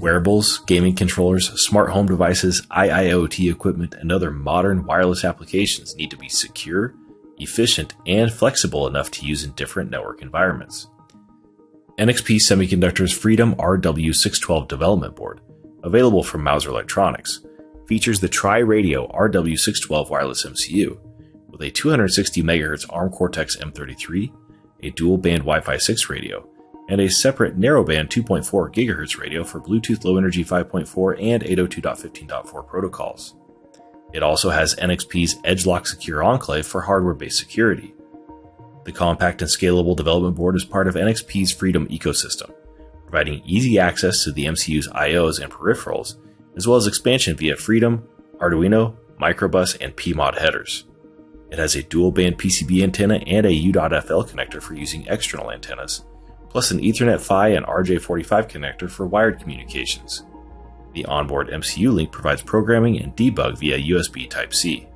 Wearables, gaming controllers, smart home devices, IIoT equipment, and other modern wireless applications need to be secure, efficient, and flexible enough to use in different network environments. NXP Semiconductor's Freedom RW612 development board, available from Mouser Electronics, features the Tri-Radio RW612 wireless MCU with a 260 MHz ARM Cortex M33, a dual-band Wi-Fi 6 radio, and a separate narrowband 2.4 GHz radio for Bluetooth Low Energy 5.4 and 802.15.4 protocols. It also has NXP's EdgeLock Secure Enclave for hardware-based security. The compact and scalable development board is part of NXP's Freedom ecosystem, providing easy access to the MCU's IOs and peripherals, as well as expansion via Freedom, Arduino, mikroBUS, and PMOD headers. It has a dual band PCB antenna and a U.FL connector for using external antennas, plus an Ethernet PHY and RJ45 connector for wired communications. The onboard MCU link provides programming and debug via USB Type C.